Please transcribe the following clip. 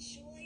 sure